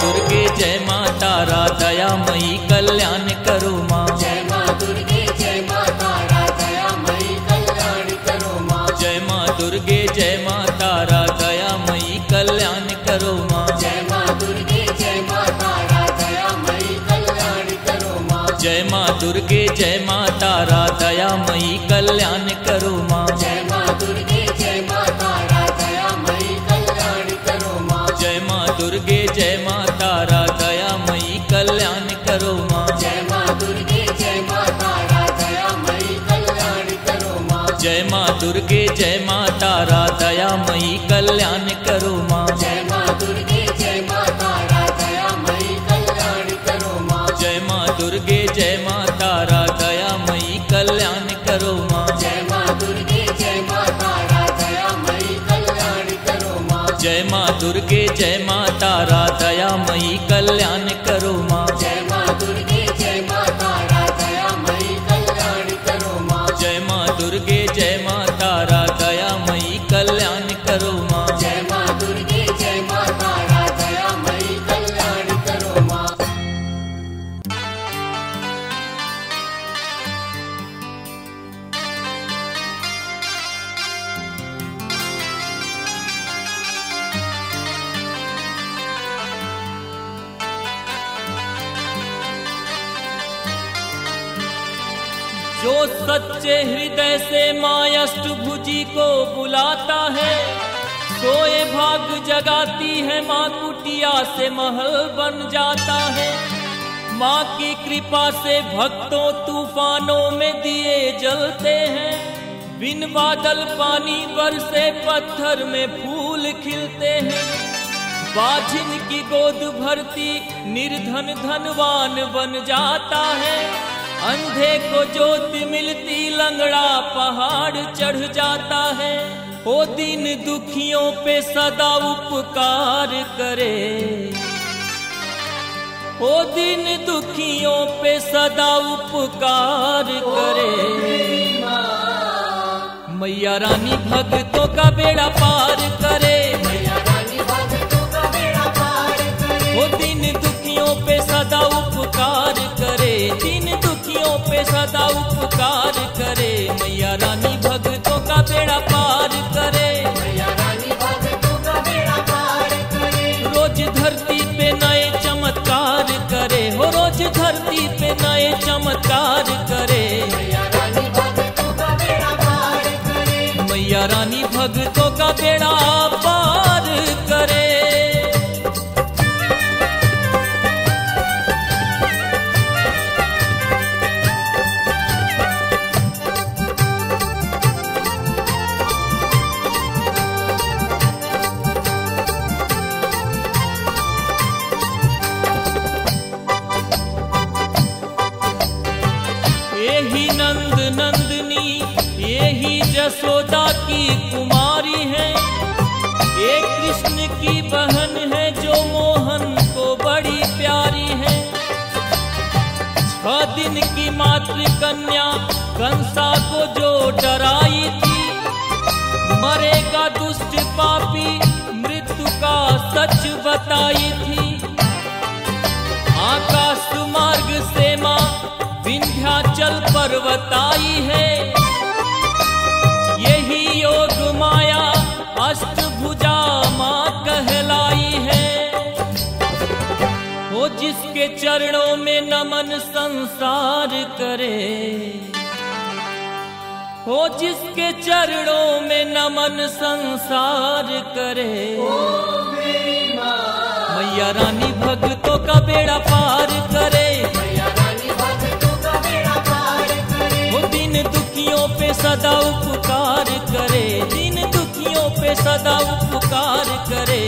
दुर्गे जय माँ तारा दयामयी कल्याण करो माँ। जय माँ दुर्गे जय माँ तारा दयामयी कल्याण करो माँ। जय माँ दुर्गे जय माँ तारा मई कल्याण करो माँ। जय माँ दुर्गे जय माँ तारा दयामयी कल्याण करो माँ। जय माँ दुर्गे जय माँ तारा दयामयी कल्याण करो दुर्गे जय माँ तारा दयामयी कल्याण करो माँ। जय माँ दुर्गे जय माँ तारा दयामयी कल्याण करो माँ। जय माँ दुर्गे जय माँ तारा दयामयी कल्याण करो माँ। जय माँ दुर्गे जय माँ तारा दयामयी कल्याण करो माँ। जय माँ दुर्गे जय माँ तारा दयामयी कल्याण बुलाता है। सोए भाग जगाती है माँ कुटिया से महल बन जाता है। माँ की कृपा से भक्तों तूफानों में दिए जलते हैं। बिन बादल पानी बरसे पत्थर में फूल खिलते हैं। बाझिन की गोद भरती निर्धन धनवान बन जाता है। अंधे को ज्योति मिलती, लंगड़ा पहाड़ चढ़ जाता है। ओ दिन दुखियों पे सदा उपकार करे। ओ दिन दुखियों पे सदा उपकार करे। मैया रानी भक्तों का बेड़ा पार करे। का बेड़ा पार करे। यही नंद नंदनी यही जसोदा की कन्या कंसा को जो डराई थी, मरेगा दुष्ट पापी, मृत्यु का सच बताई थी। आकाश मार्ग से माँ विंध्याचल पर्वताई है। यही योग माया, अष्टभुजा माँ कहलाई है। वो जिसके चरणों में नमन संसार करे। हो जिसके चरणों में नमन संसार करे। मैया रानी भक्तों का बेड़ा पार करे। वो दिन दुखियों पे सदा उपकार करे। दिन दुखियों पे सदा उपकार करे।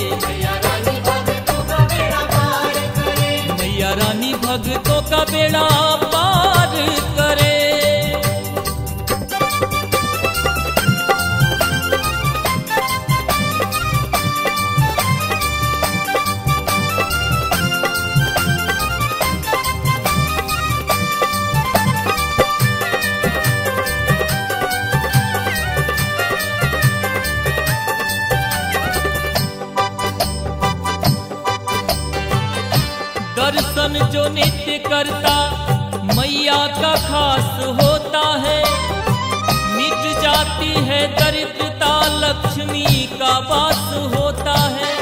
मैया रानी भक्तों का बेड़ा पार दर्शन जो नित्य करता मैया का खास होता है। मिट जाती है दरिद्रता, लक्ष्मी का वास होता है।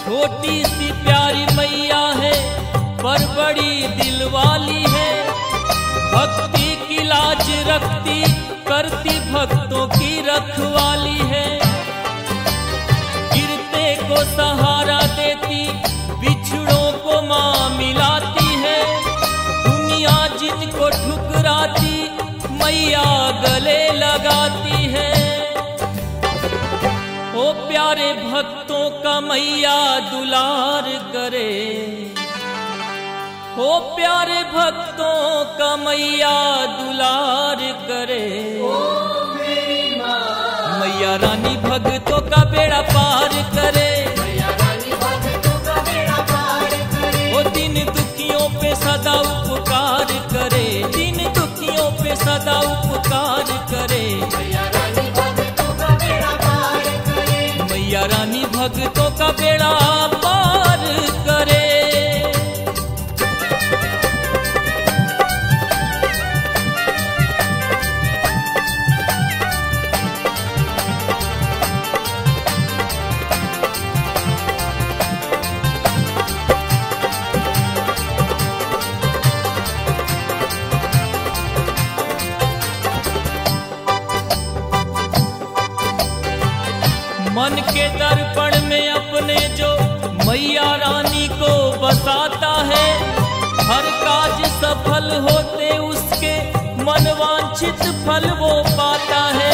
छोटी सी प्यारी मैया है, पर बड़ी दिल वाली है। भक्ति की लाज रखती, करती भक्तों की रखवाली है। गिरते को सहारा देती, बिछड़ों को माँ मिलाती दुनिया ठुकराती मैया गले लगाती है। ओ प्यारे भक्तों का मैया दुलार करे। ओ प्यारे भक्तों का मैया दुलार करे। मैया रानी भक्तों का बेड़ा पार करे। सदा उपकार करे। मैया रानी भक्तों का बेड़ा पार हर काज सफल होते उसके मनवांछित फल वो पाता है।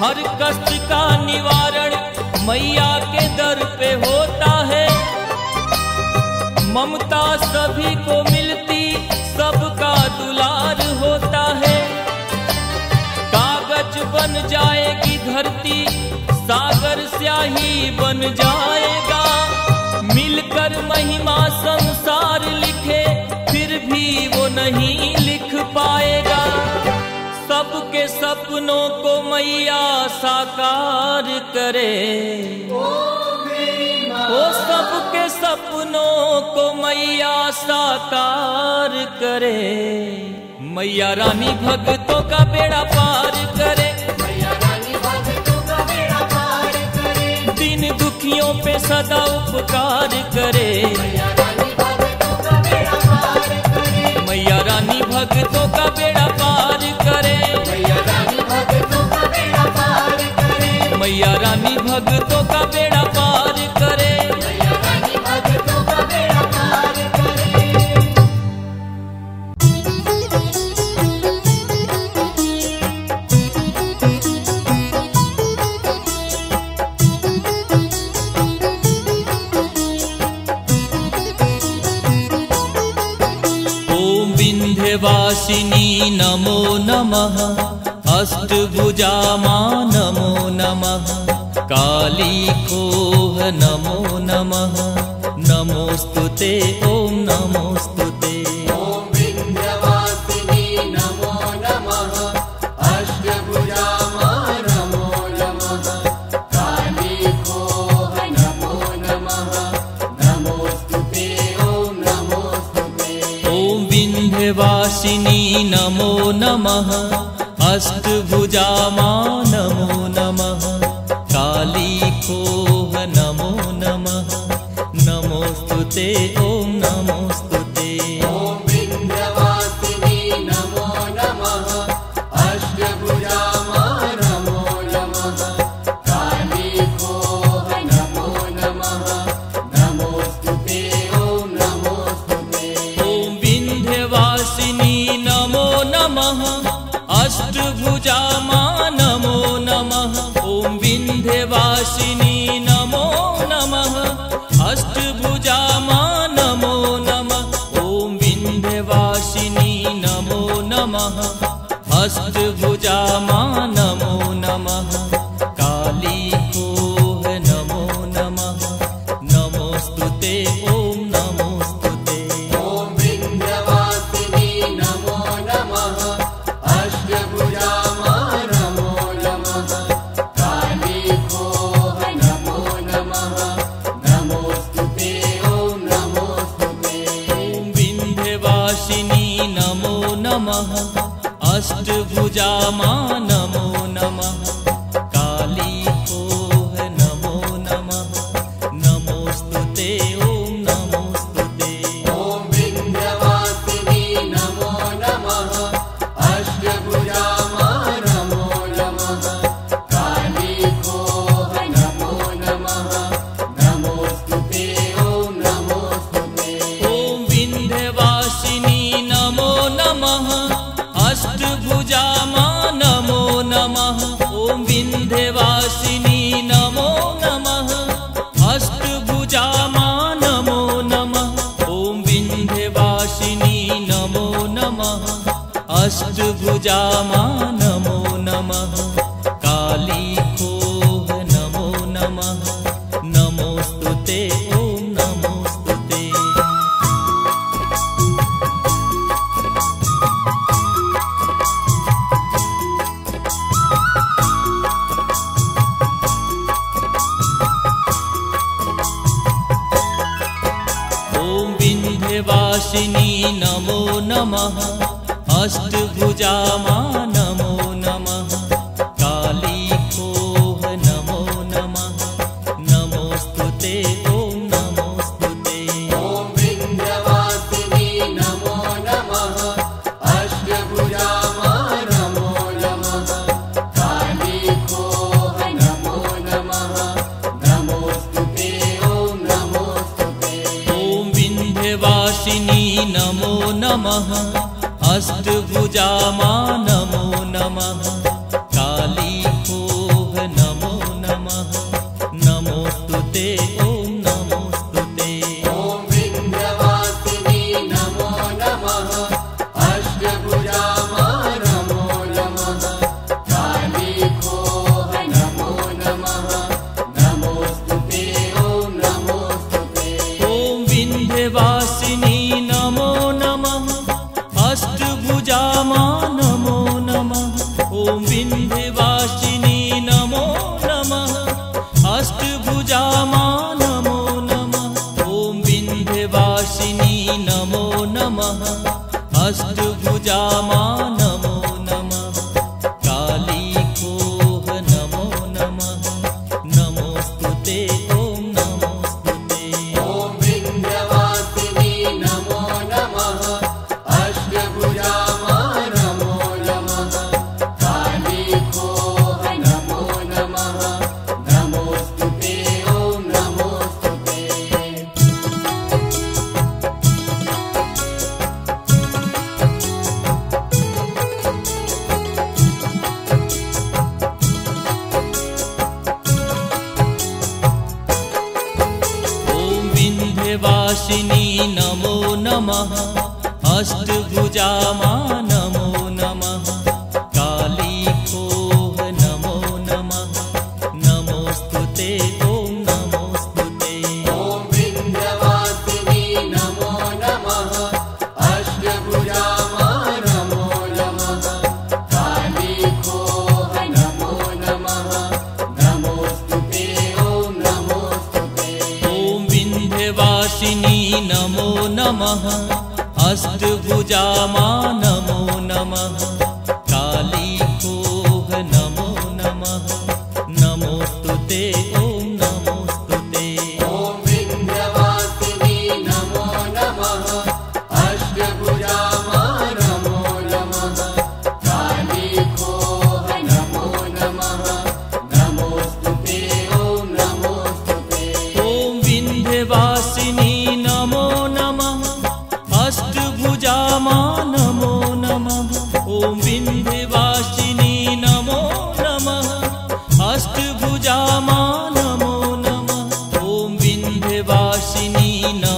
हर कष्ट का निवारण मैया के दर पे होता है। ममता सभी को मिलती, सबका दुलार होता है। कागज़ बन जाएगी धरती, सागर स्याही बन जाएगा। मिलकर महिमा संसार लिखे फिर भी वो नहीं लिख पाएगा। सबके सपनों को मैया साकार करे। वो सबके सपनों को मैया साकार करे। मैया रानी भक्तों का बेड़ा पार करे। पे सदा उपकार करे। मैया रानी भक्तों का बेड़ा पार करे। मैया रानी भक्तों का बेड़ा पार करे। विन्ध्यवासिनी नमो नमः। अष्टभुजा मा नमो नमः। काली खोह नमो नमः। नमोऽस्तु ते ॐ नमोऽस्तु नमो नमः। अष्टभुजा मा नमो नमः। काली खोह नमो नमः। नमोऽस्तु ते ॐ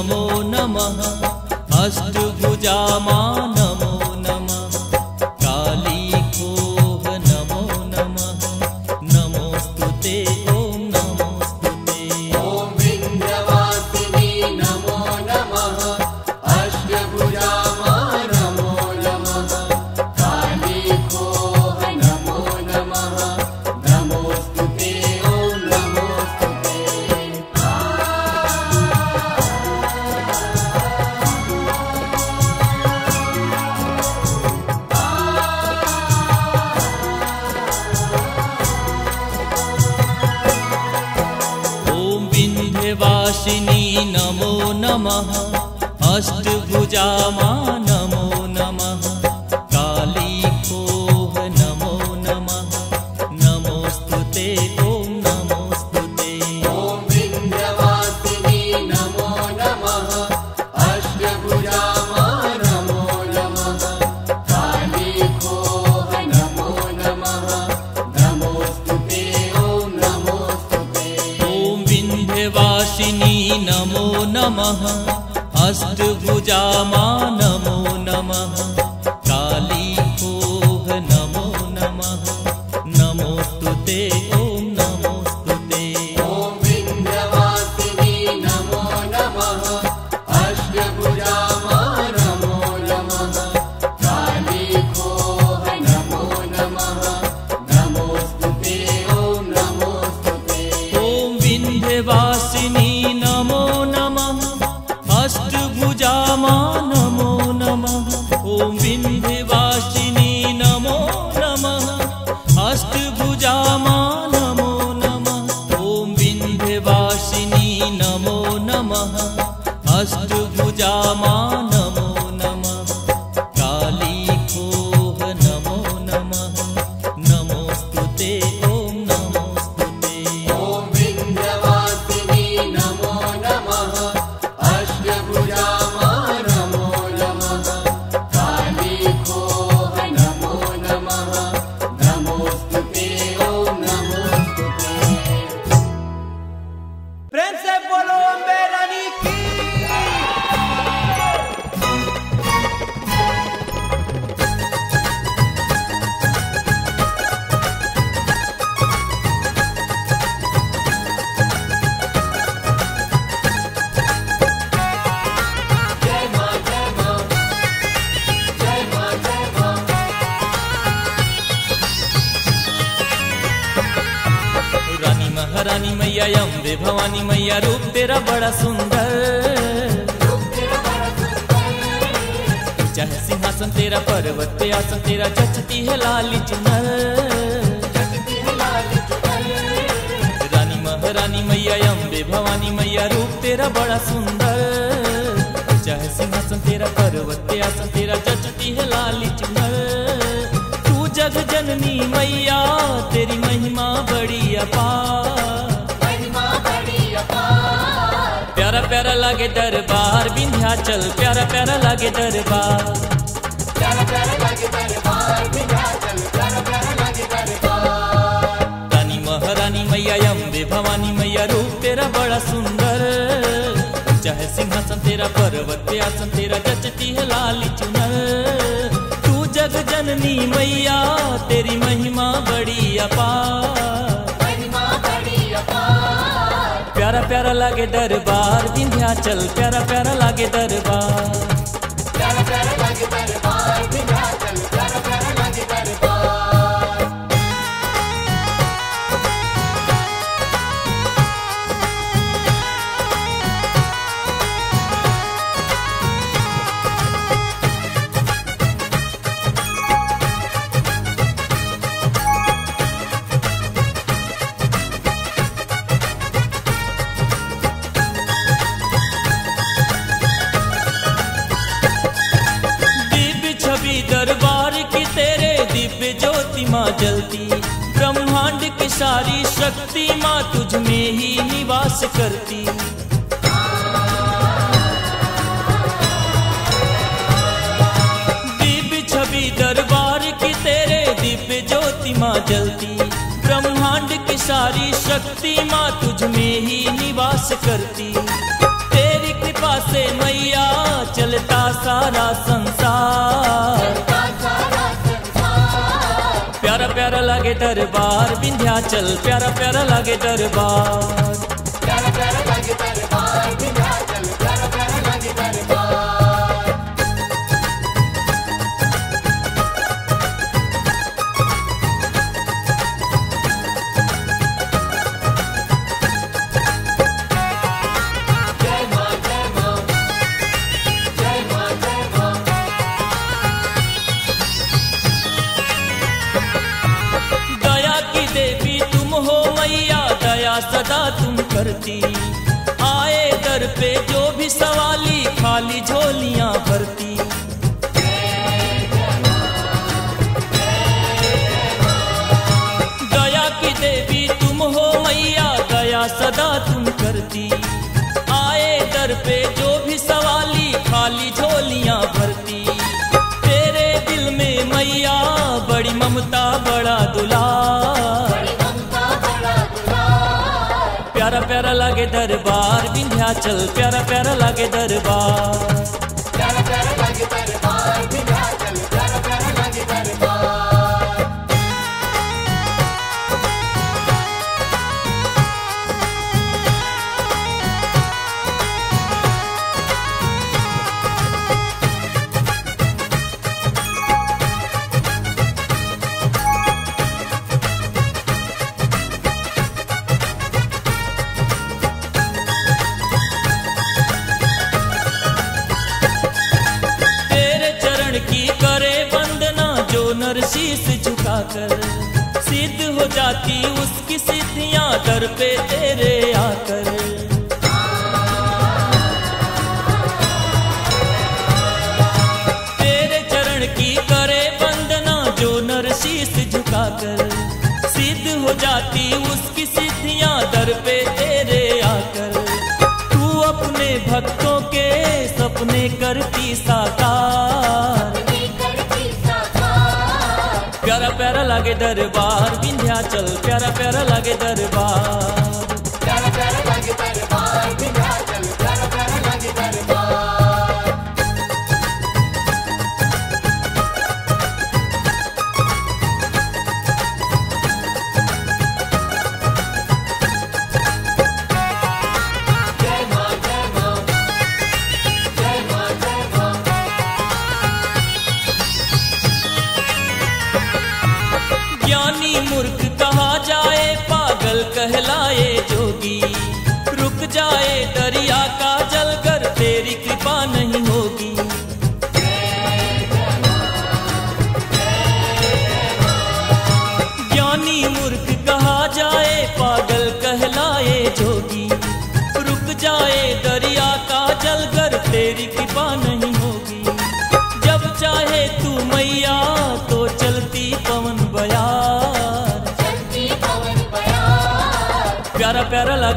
नमो नमः अष्टभुजा मा तेरा बड़ा सुंदर। चाहे सिंहासन तेरा पर्वत पे आसन तेरा जचती है है लाल चुनर। रानी महारानी मैया अम्बे भवानी मैया रूप तेरा बड़ा सुंदर। चाहे सिंहासन तेरा पर्वत पे आसन तेरा जचती है लाली चुनर। तू जग जननी मैया, तेरी महिमा बड़ी अपार। प्यारा लगे दरबार विंध्याचल प्यारा प्यारा लगे दरबार। रानी महारानी मैया अम्बे, भवानी मैया रूप, तेरा बड़ा सुंदर। चाहे सिंहासन तेरा पर्वत पे आसन तेरा जचती है लाली चुनर। तू जग जननी मैया, तेरी महिमा बड़ी अपार। प्यारा प्यारा लागे दरबार विंध्याचल प्यारा प्यारा लागे दरबार। प्यारा प्यारा लागे दरबार शक्ति माँ तुझ में ही निवास करती दिव्य छवि दरबार की तेरे दिव्य ज्योति माँ जलती ब्रह्मांड की सारी शक्ति माँ तुझ में ही निवास करती तेरी कृपा से मैया चलता सारा संसार। लागे दरबार विंध्याचल प्यारा प्यारा लागे दरबार। प्यारा प्यारा लगे दरबार विंध्याचल प्यारा प्यारा लगे दरबार। लागे दरबार विंध्याचल प्यारा प्यारा लागे दरबार। लागे दरबार विंध्याचल प्यारा प्यारा लागे दरबार। प्यारा प्यारा लगे दरबार।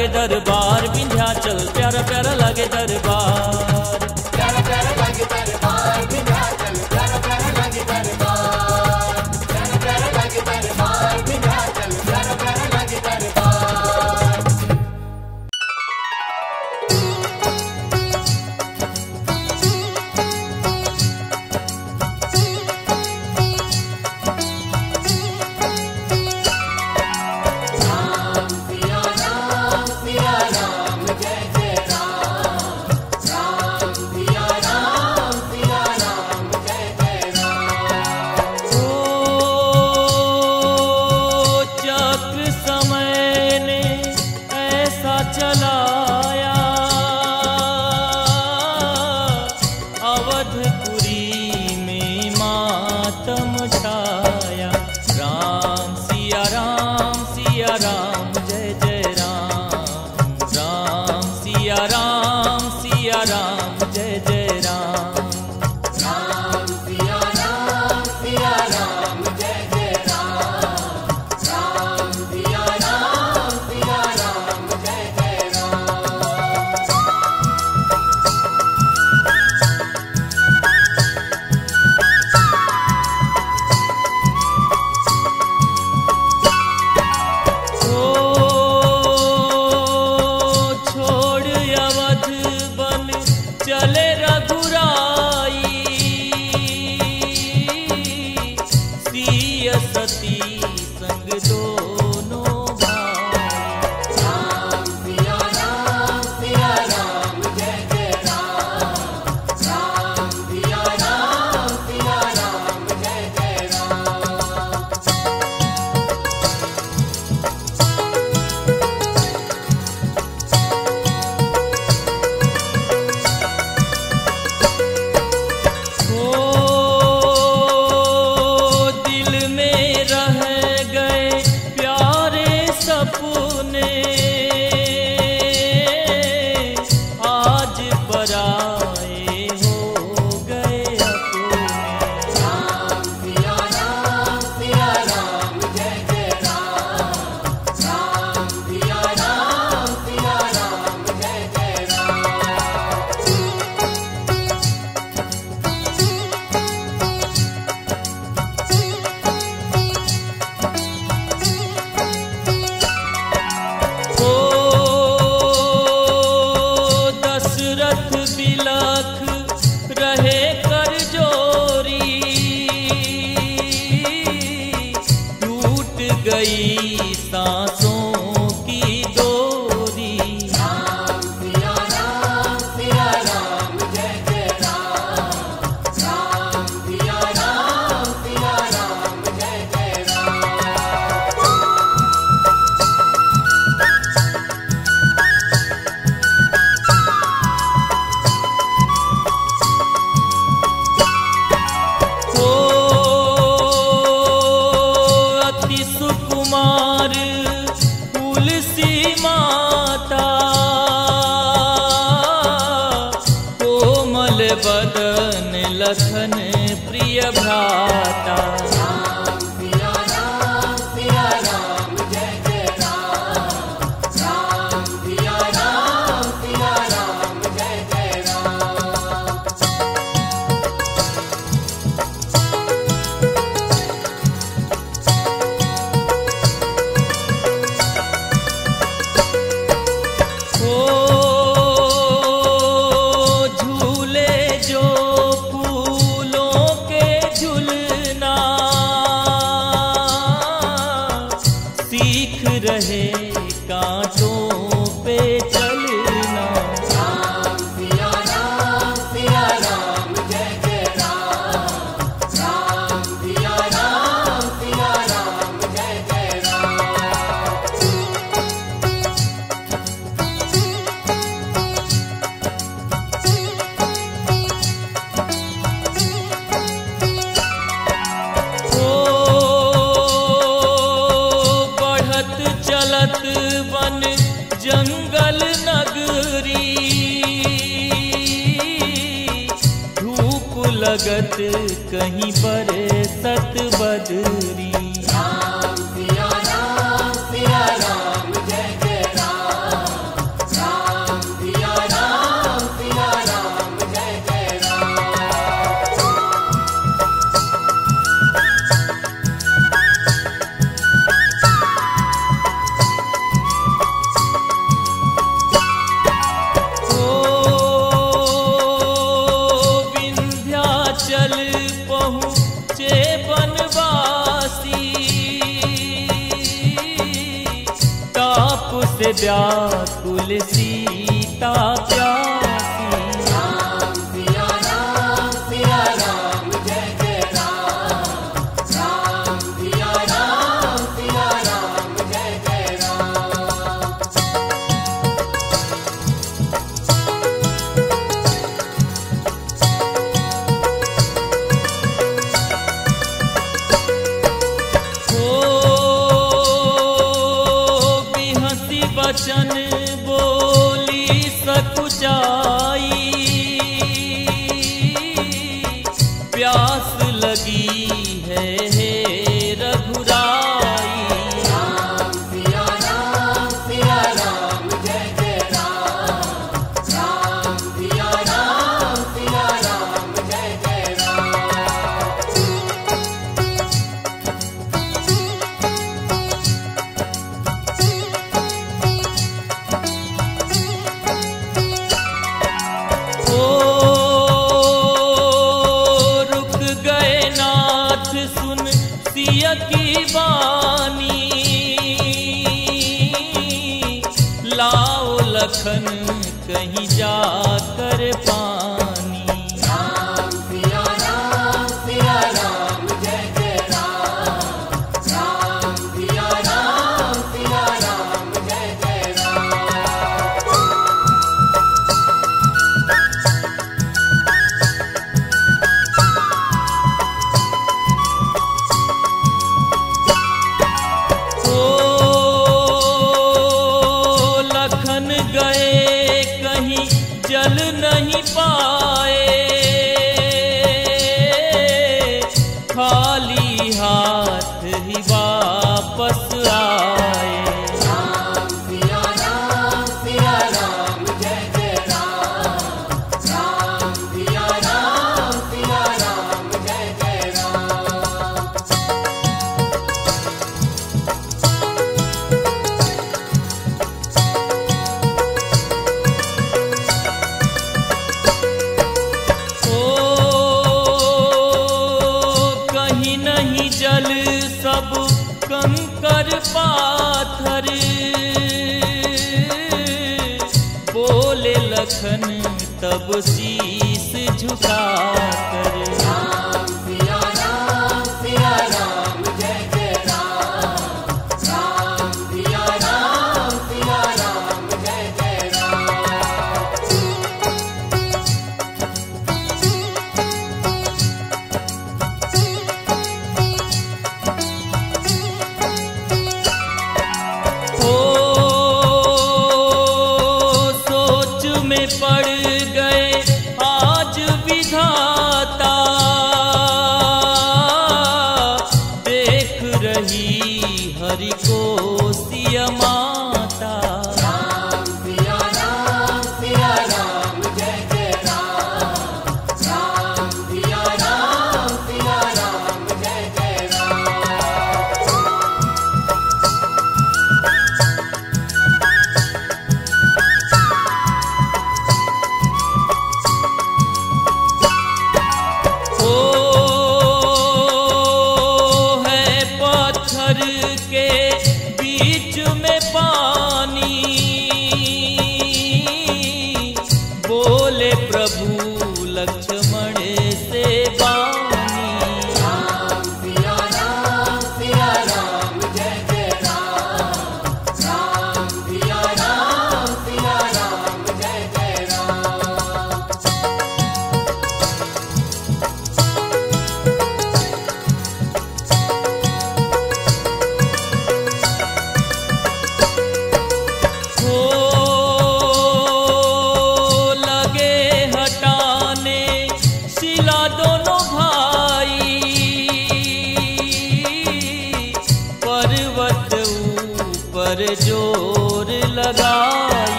लगे दरबार विंध्याचल प्यारा प्यारा लगे दरबार।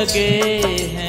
लगे हैं।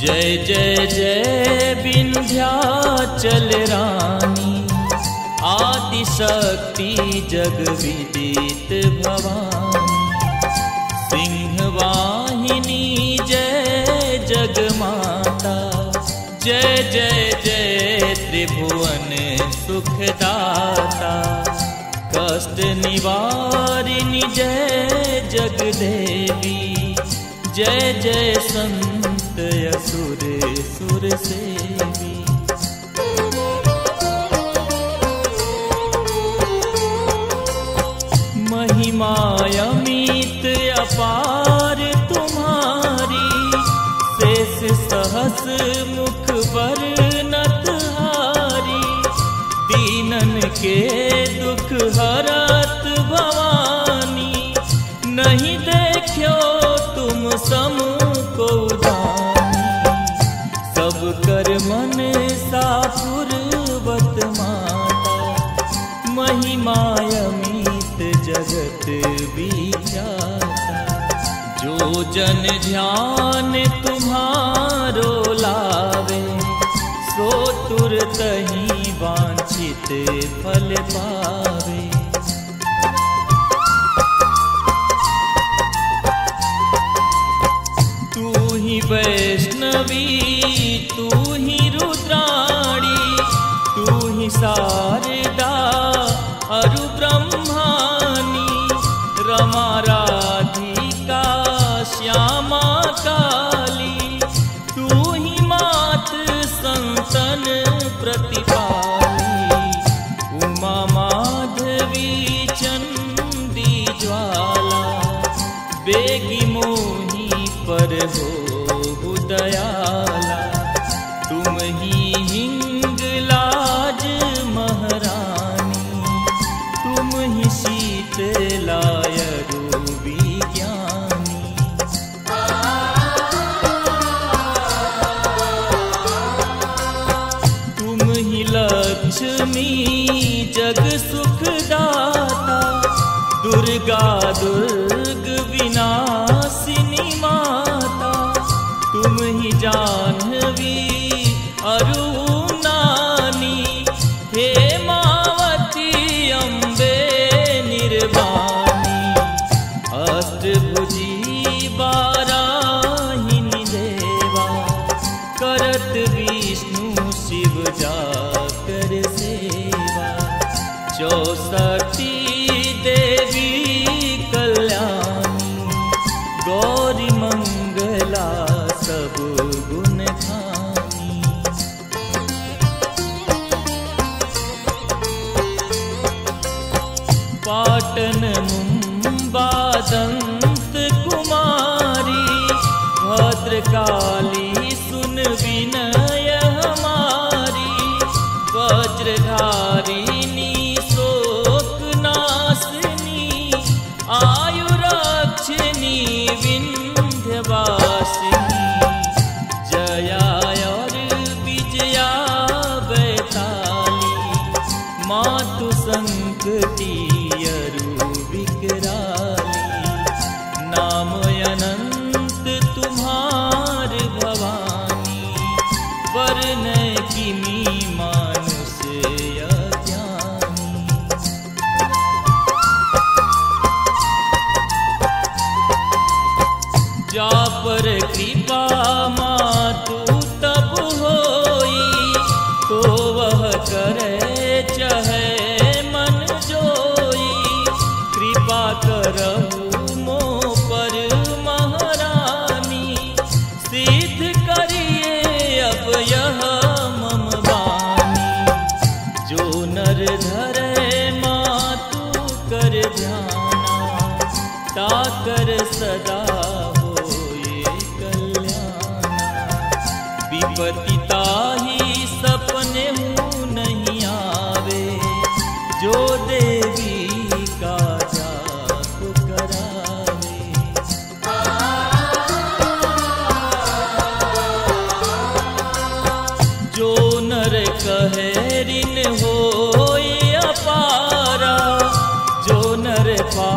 जय जय जय विंध्याचल रानी। आदिशक्ति जगविदित भवानी। सिंहवाहिनी जय जग माता जय जय जय त्रिभुवन सुखदाता। कष्ट निवारिणी जय जगदेवी। जय जय संत असुर सुर सेवी महिमा अमित, अपार तुम्हारी। शेष सहस मुख पर नतहारी दीनन के दुख हरत भवानी। नहीं देखो तुम सम जन ध्यान तुम्हारो लावे। सो तुरत ही वांछित फल पावे। तू ही वैष्णवी, तू ही रुद्राणी, तू ही सारे दुर्गा दुर्ग विनाशिनी माता तुम ही जान ऋण हो अपारा जो नर पा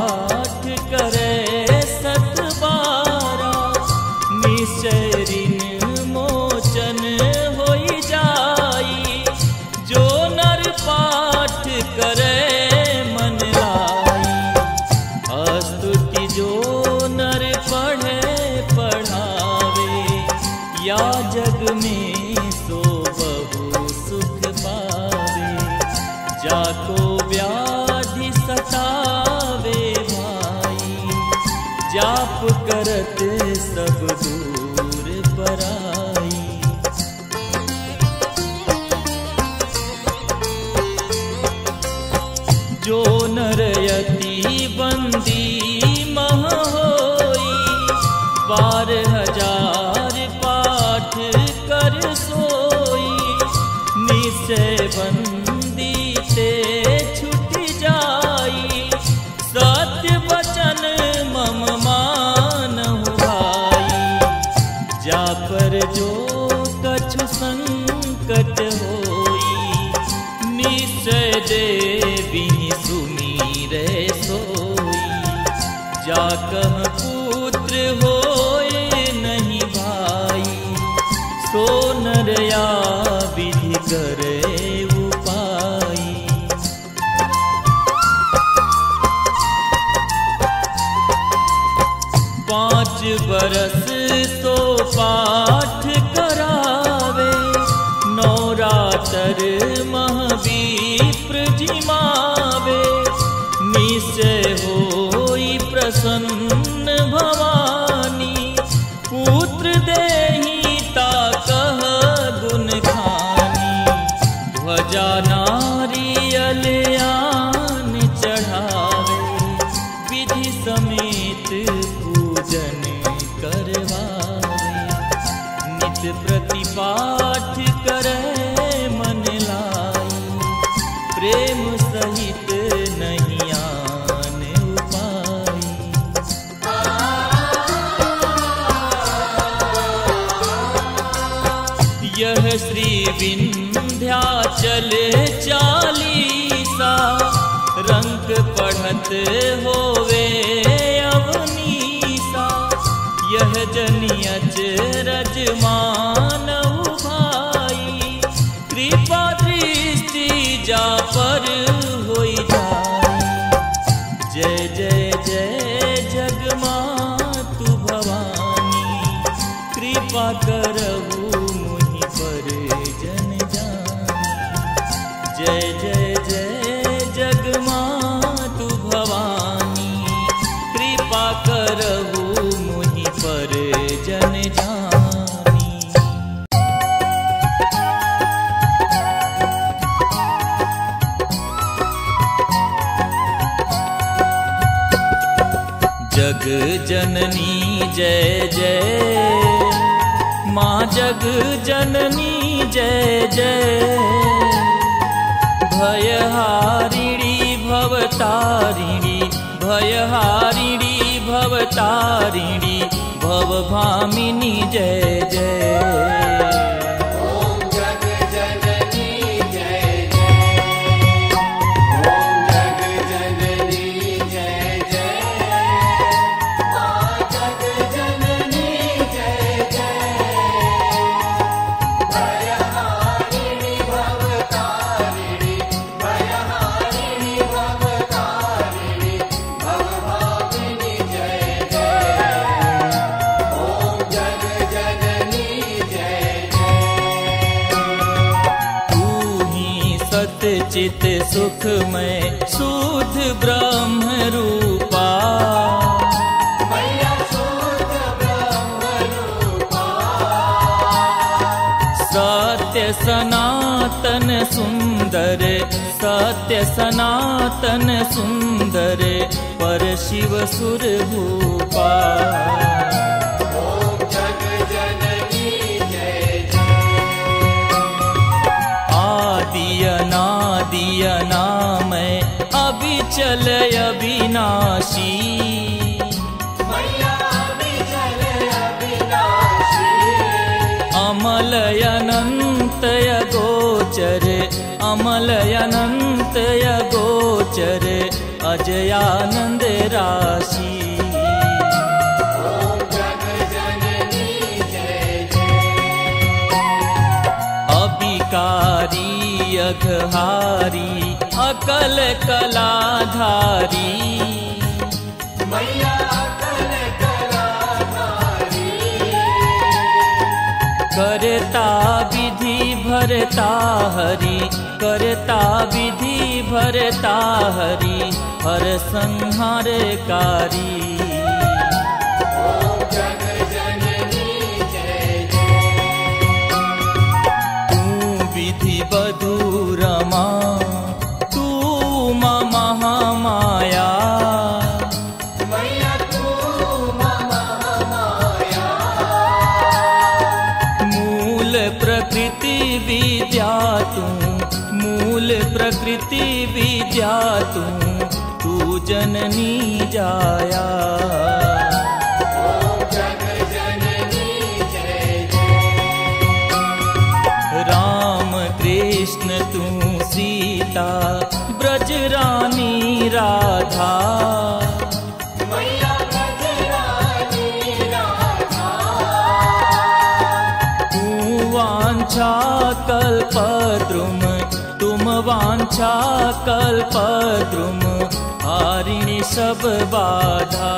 यह श्री विंध्या विंध्याचल चालीसा। रंग पढ़त होवे अवनीसा। यह जनियज रजमान जननी जय जय। माँ जग जननी जय जय। भयहारिणी भवतारिणी भयहारिणी भवतारिणी भवभामिनी जय जय सतचित सुखमय शुद्ध ब्रह्म रूपा। शुद्ध ब्रह्म रूपा। सत्य सनातन सुंदर सत्य सनातन सुंदर पर शिव सुर भूपा। चलय विनाशील अमलयनन्तय गोचरे अमल गोचरे अजयानन्द राशि। अभिकारी अघहारी अकल कलाधारी। करता विधि भरता हरि करता विधि भरता हरि हर संहार जननी जाया। राम कृष्ण तू सीता ब्रज रानी राधा। वाञ्छा कल्पद्रुम तुम वाञ्छा कल्प सब बाधा।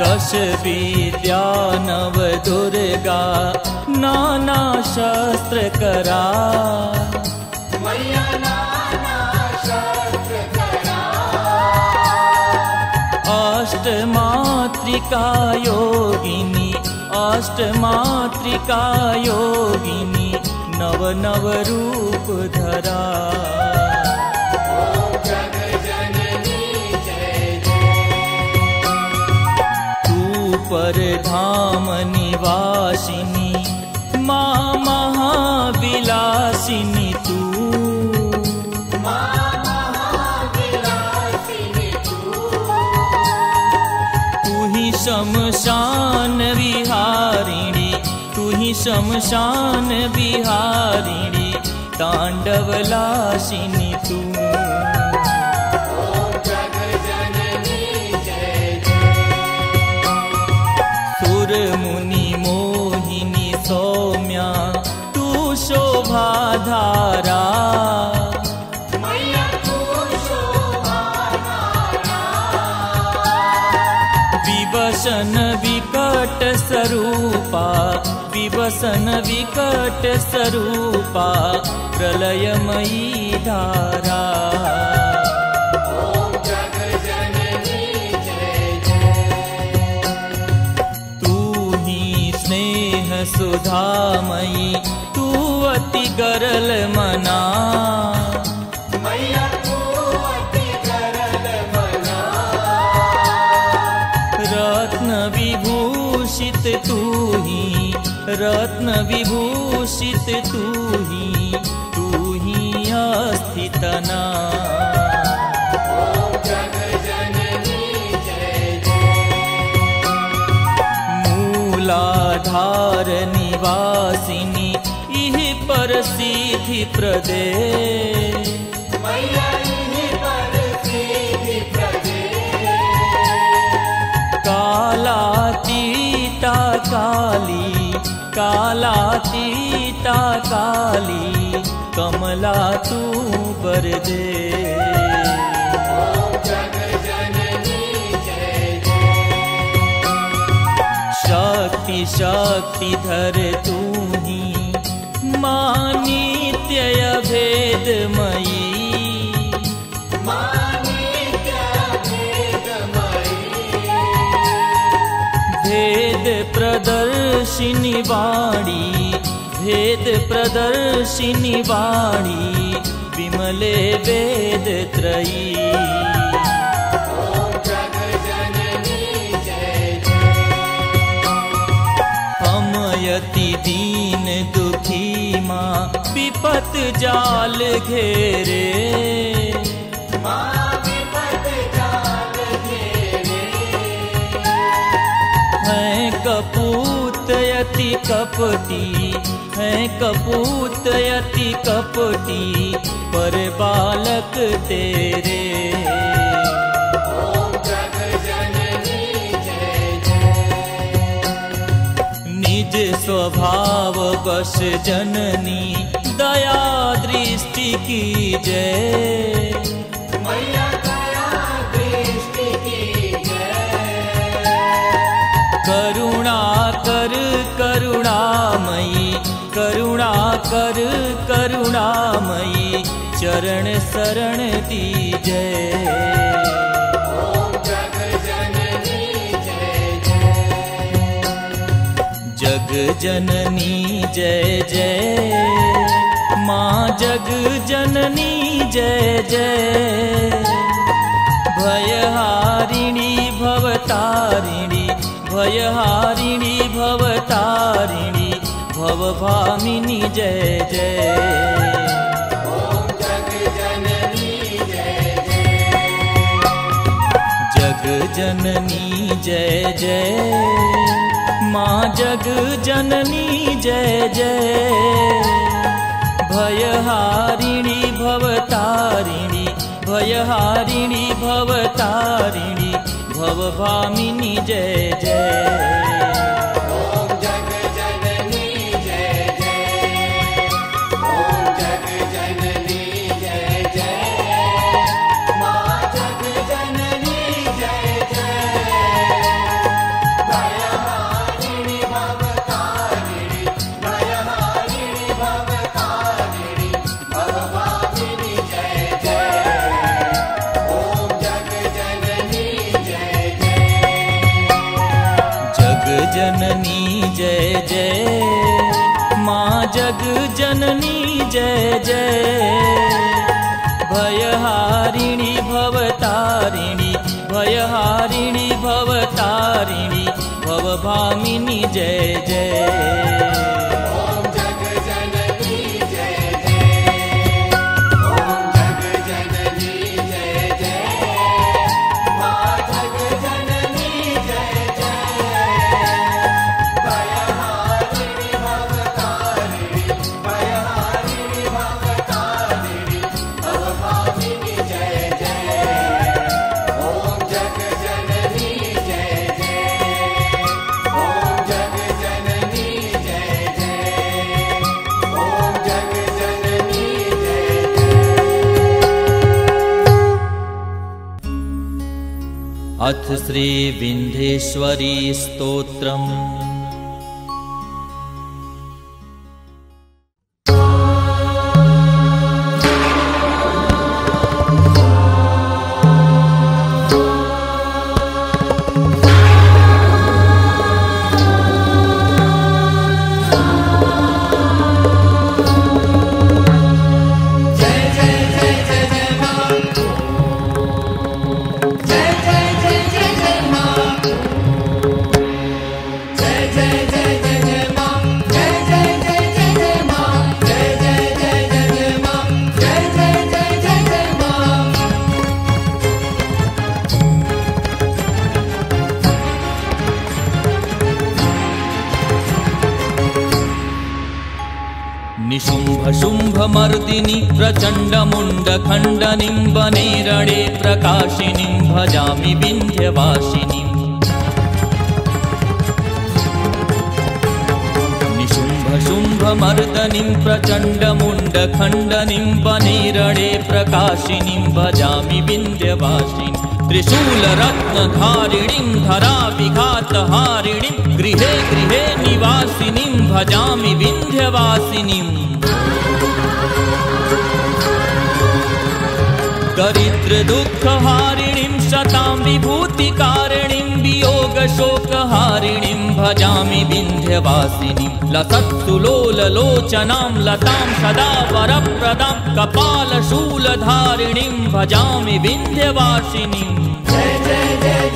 दश विद्या नव दुर्गा नाना शस्त्र करा। अष्टमातृका योगिनी अष्टमातृका योगिनी। नव नव रूप धरा। तू पर धाम निवासिनी माँ महाविलासिनी तू शमशान बिहारिणी ताण्डवलाशिनी विवसन विकट स्वरूपा प्रलयमयी धारा। तू ही स्नेह सुधामयी तू अति गरल मना अस्थितना मूलाधार निवासिनी इह पर सिद्धि प्रदे। कालातीता काली कालातीता काली। कमला तू बरदे शक्ति शक्ति धर तू ही मानित्यय भेदमयी भेद प्रदर्शिनी वाणी भेद प्रदर्शिनी वाणी, विमले वेद त्रयी। हमयति दीन दुखी माँ, विपत जाल घेरे। हैं कपूत यति कपटी हैं कपूत यति कपटी पर बालक तेरे। निज स्वभाव बस जननी दया दृष्टि की जय। करुणा कर करुणामयी करुणा कर, करुणामयी चरण शरण दी जय। जग जननी जय जय, माँ जग जननी जय जय। भयहारिणी भवतारिणी भयहारिणी भवतारिणी भवभामिनी जय जय। जग जननी जय जय। माँ जग जननी जय जय। भयहारिणी भवतारिणी भयहारिणी भवतारिणी भवभामिनी जय जय जननी जय जय। भयहारिणी भवतारिणी भयहारिणी भवतारिणी भवभामिनी जय जय श्रीविन्ध्येश्वरी स्तोत्रम् त्रिशूलरत्नधारिणीं धराविघातहारिणीं गृहे गृहे निवासिनीं भजामि विन्ध्यवासिनीम् दरिद्रदुःखहारिणीं शतां विभूतिकारिणीं वियोगशोकहारिणीं भजामि विन्ध्यवासिनीं। लसत्सुलोललोचनां लतां सदा वरप्रदां कपालशूलधारिणीं भजामि विन्ध्यवासिनीम् करे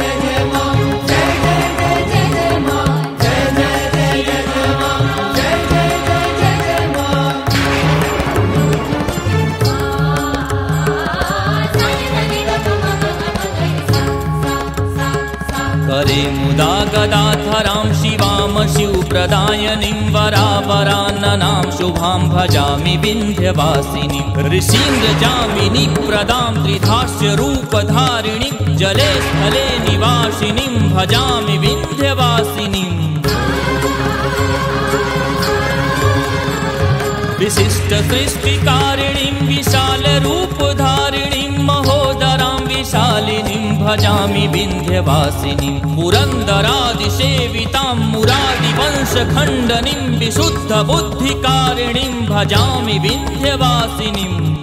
शिवप्रदायनीं वरावरान्ननां शुभां भजामि विन्ध्यवासिनीं। ऋषीन्द्रजामिनी प्रदां त्रिधास्यरूपधारिणीं जले स्थले निवासिनीं भजामि विन्ध्यवासिनीम् विशिष्टसृष्टिकारिणीं विशालरूपधारिणीं भजामि विन्ध्यवासिनीं। पुरन्दरादिसेवितां मुरादिवंशखण्डनीं विशुद्धबुद्धिकारिणीं भजामि विन्ध्यवासिनीम्।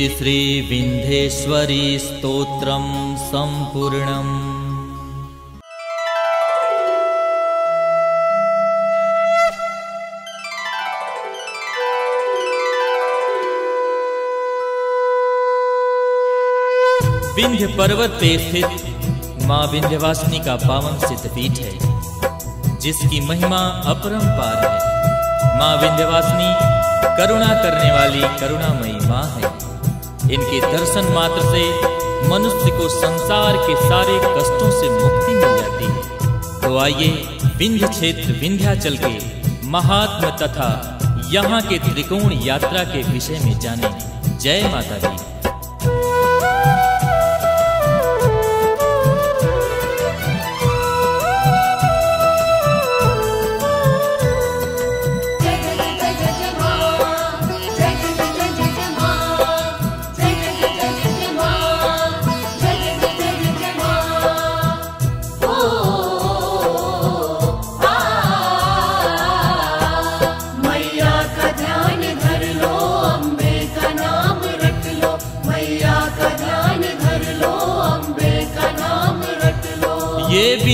इति श्रीविन्ध्येश्वरी स्तोत्रं सम्पूर्णम्। विंध्य पर्वत पे स्थित माँ विंध्यवासिनी का पावन सिद्धपीठ है, जिसकी महिमा अपरंपार है। माँ विंध्यवासिनी करुणा करने वाली करुणामयी माँ है। इनके दर्शन मात्र से मनुष्य को संसार के सारे कष्टों से मुक्ति मिल जाती है। तो आइए विंध्य क्षेत्र विंध्याचल के महात्मा तथा यहाँ के त्रिकोण यात्रा के विषय में जाने। जय माता दी।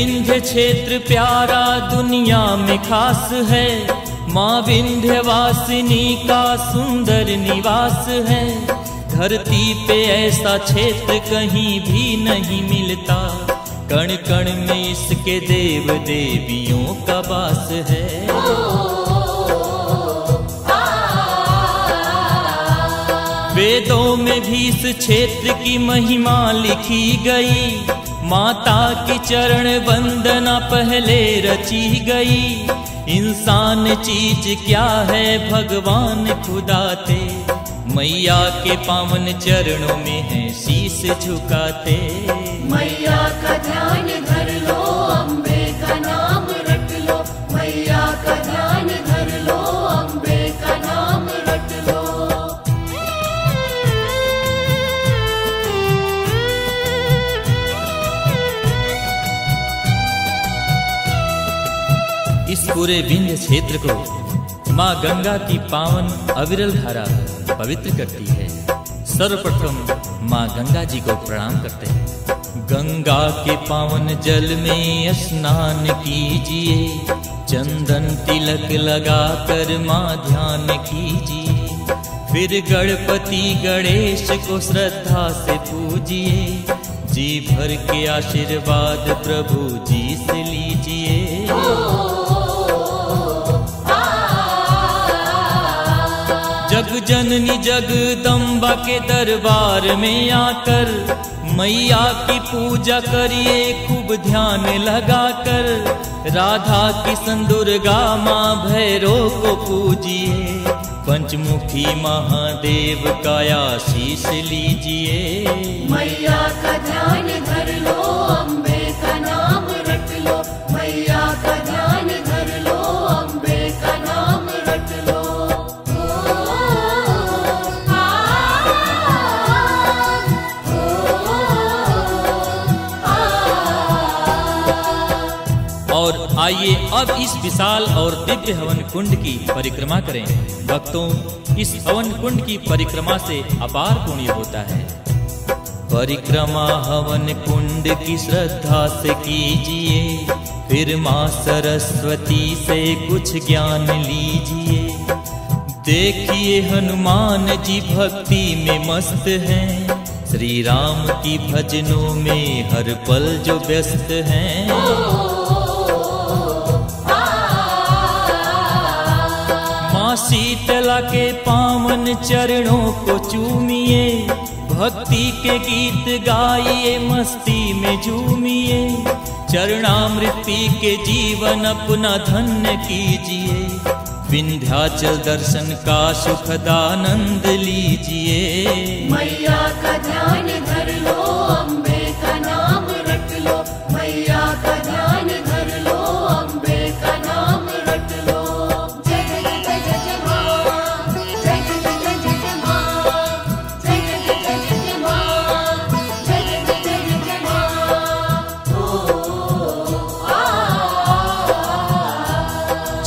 विंध्य क्षेत्र प्यारा दुनिया में खास है। माँ विंध्यवासिनी का सुंदर निवास है। धरती पे ऐसा क्षेत्र कहीं भी नहीं मिलता। कण कण में इसके देव देवियों का वास है। वेदों में भी इस क्षेत्र की महिमा लिखी गई। माता की चरण वंदना पहले रची गई। इंसान चीज़ क्या है भगवान खुदाते मैया के पावन चरणों में है शीश झुकाते। मैया का ध्यान पूरे विंध्य क्षेत्र को माँ गंगा की पावन अविरल धारा पवित्र करती है। सर्वप्रथम माँ गंगा जी को प्रणाम करते हैं। गंगा के पावन जल में स्नान कीजिए, चंदन तिलक लगा कर माँ ध्यान कीजिए, फिर गणपति गणेश को श्रद्धा से पूजिए, जी भर के आशीर्वाद प्रभु जी से लीजिए जननी जगदम्बा के दरबार में आकर, मैया की पूजा करिए, खूब ध्यान लगाकर। राधा किशन दुर्गा माँ भैरो को पूजिए, पंचमुखी महादेव का आशीष लीजिए। मैया का ध्यान धर लो आइए अब इस विशाल और दिव्य हवन कुंड की परिक्रमा करें। भक्तों, इस हवन कुंड की परिक्रमा से अपार पुण्य होता है। परिक्रमा हवन कुंड की श्रद्धा से कीजिए, फिर माँ सरस्वती से कुछ ज्ञान लीजिए। देखिए हनुमान जी भक्ति में मस्त हैं। श्री राम की भजनों में हर पल जो व्यस्त हैं। शीतला के पावन चरणों को चूमिए, भक्ति के गीत गाइए, मस्ती में झूमिए। चरणामृति के जीवन अपना धन्य कीजिए। विंध्याचल दर्शन का सुखदानंद लीजिए। मैया का ध्यान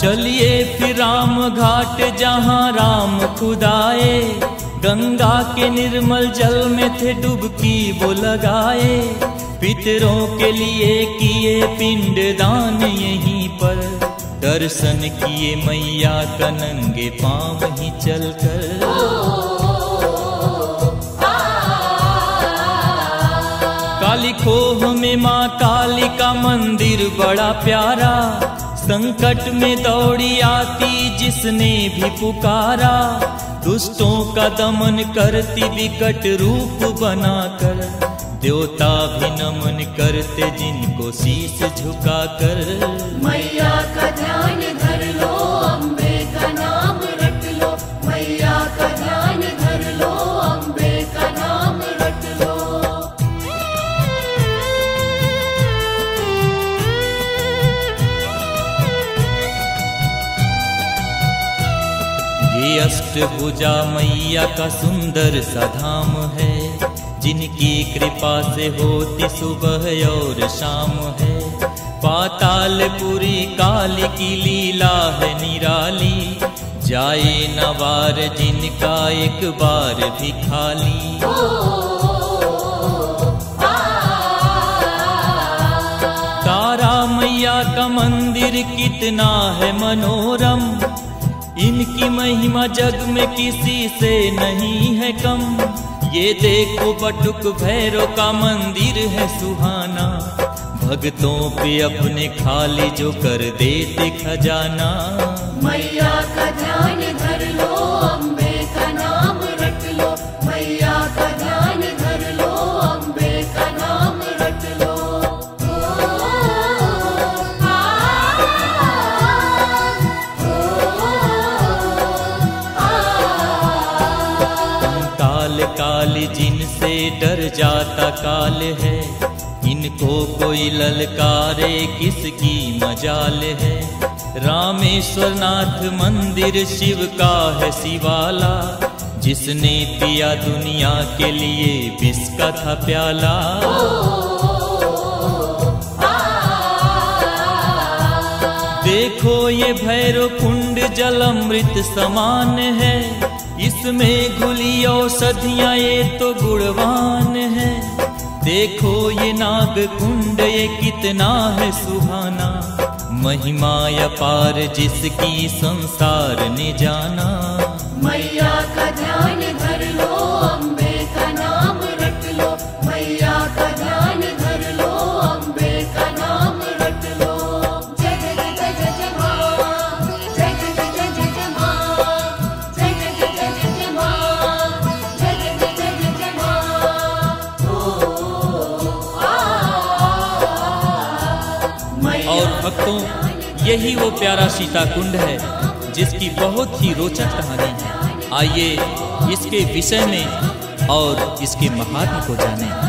चलिए फिर राम घाट जहाँ राम खुदाए। गंगा के निर्मल जल में थे डुबकी वो लगाए। पितरों के लिए किए पिंड दान यहीं पर। दर्शन किए मैया का नंगे पाँव ही चलकर। काली खोह में माँ काली का मंदिर बड़ा प्यारा। संकट में दौड़ी आती, जिसने भी पुकारा। दुष्टों का दमन करती, विकट रूप बनाकर। देवता भी नमन करते, जिनको शीश झुकाकर। मैया का ध्यान ये अष्टभुजा मैया का सुंदर सा धाम है। जिनकी कृपा से होती सुबह और शाम है। पातालपुरी काल की लीला है निराली। जाए नवार जिनका एक बार भी खाली। तारा मैया का मंदिर कितना है मनोरम। इनकी महिमा जग में किसी से नहीं है कम। ये देखो बटुक भैरव का मंदिर है सुहाना। भगतों पे अपने खाली जो कर देते खजाना। मैया का ध्यान जाता काल है, इनको कोई ललकारे, किसकी मजाल है? रामेश्वर नाथ मंदिर शिव का है शिवाला जिसने पिया दुनिया के लिए विष का था प्याला। देखो ये भैरव कुंड जल अमृत समान है इसमें घुली औषधियाँ, ये तो गुणवान है। देखो ये नाग कुंड ये कितना है सुहाना। महिमा अपार जिसकी संसार ने जाना। मैया का ध्यान भक्तों, यही वो प्यारा सीता कुंड है, जिसकी बहुत ही रोचक कहानी है। आइए इसके विषय में और इसके महात्म को जानें।